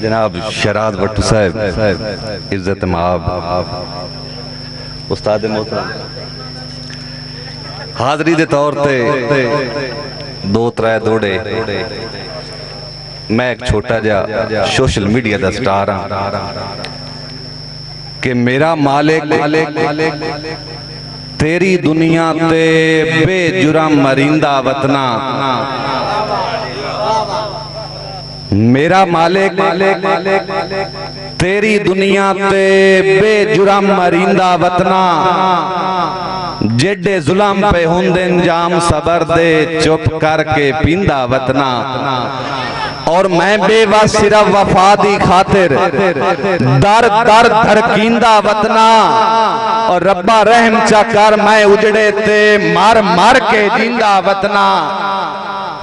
जनाब शराद भट्टू साहब, इज़्ज़त माब उस्ताद हाजरी दे तौर ते दो त्रै दौड़े। मैं एक छोटा जिहा सोशल मीडिया का स्टार हाँ। कि मेरा मालिक, तेरी दुनिया ते बेजुरम मरिंदा वतना। मेरा मालिक तेरी दुनिया ते बेजुरम मरिंदा वतना। जेडे जुलम पे होंदे जाम सबर दे, चुप करके पींदा वतना। और मैं बेवा सिर्फ़ वफा दी खातिर, दर दर धड़कींदा वतना। और रब्बा रहम चा कर मैं उजड़े ते मार मार के ज़िंदा वतना।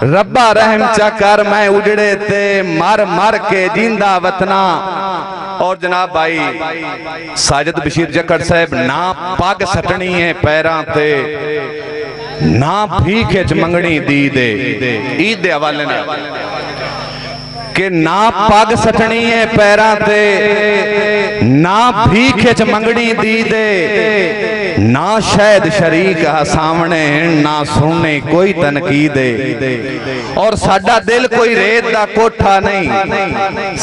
रब्बा रहम चा कर मैं उजड़े ते मर मर के ज़िंदा वतना। और जनाब भाई साजिद बशीर जकड़ साहब ना पग सटनी है पैरां ते। ना भीख च मंगनी दी दे ईद दे हवाले कि ना पग सटनी है पैरां ते। ना भीख च मंगनी दी दे, ना शायद शरीक सामने, ना सुनने कोई तनकीदे और साडा दिल कोई रेत दा कोठा नहीं,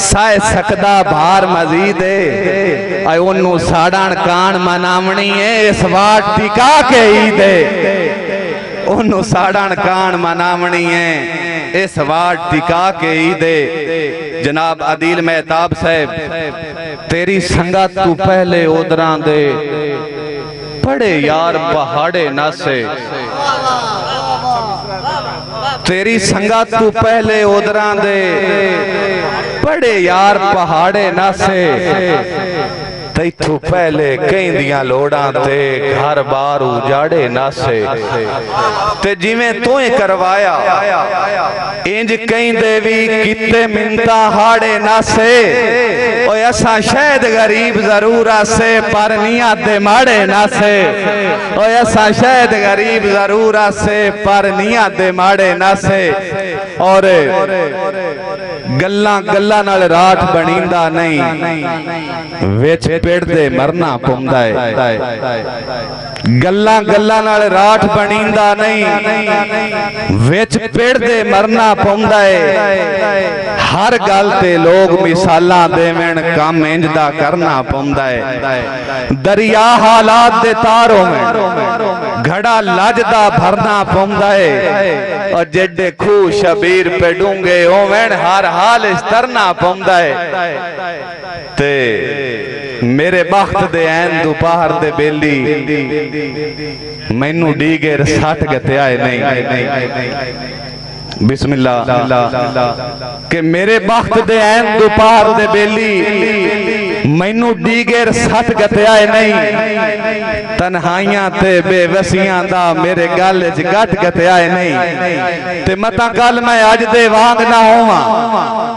सह सकदा भार मजीद ओनू साड़न कान मनावनी है, इस वाट टिका के ही दे। साड़न कान मनावनी है, इस वाट टिका के ही दे। जनाब अदील मेहताब साहब तेरी संगत तू पहले ओदरा दे बड़े यार पहाड़े नासे तेरी संगत तू पहले उदरा दे बड़े यार पहाड़े नासे तैथू पहले कई दिया लोड़ा ते घर बार उजाड़े नासे ते जिवें तू करवाया इंज कई देवी किते मिंता हाड़े नासे ओए शायद गरीब ज़रूर आसे, पर निया दे माड़े नासे ओए असा शायद गरीब ज़रूर आसे, पर निया दे माड़े नासे और गल्ला गल्ला नाल राठ बनींदा नहीं, विच पेड़ दे मरना पुंदा है। गल्ला गल्ला नाल राठ बनींदा नहीं, विच पेड़ दे मरना पुंदा है। हर गल ते लोग मिसालां देवण काम इंज दा करना पुंदा है दरिया हालात दे तारों में घड़ा लजदा भरना पुंदा है और जेडे खू शबीर पे डूँगे ओवण हर हाल इस तरना पुंदा है ते मेरे बख्त दे ऐन दोपहर दे बेली मैनू डीगे सट गते आए नहीं बिस्मिल्लाह। कि मेरे दे ऐन दोपहर दे बेली मैनू डीगेर सट गते आए नहीं। तन्हाइयाँ ते बेवसियाँ दा मेरे गल च गट गते नहीं। ते मता कल मैं अज दे वांग ना होवा।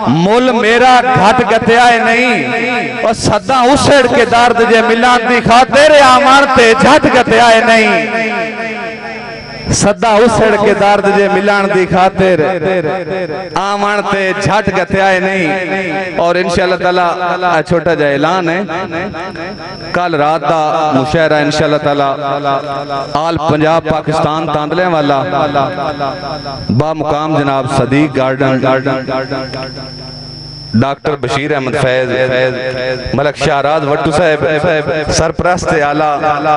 मुल मेरा घट गते नहीं। और सदा उछड़ के दर्द जे मिलां दी खातिर आमन ते झट गते नहीं। सदा उछड़ के दर्द जे मिलान दी खातिर। आमन ते झट गथाए नहीं। और इंशाल्लाह ताला छोटा जा ऐलान है। कल रात दा मुशायरा इंशाल्लाह ताला, आल पंजाब पाकिस्तान तांदले वाला। बा मुकाम जनाब सदीक गार्डन। डॉक्टर बशीर अहमद फैज, मलक शाहराज वट्टू साहब, सरप्रस्त आला।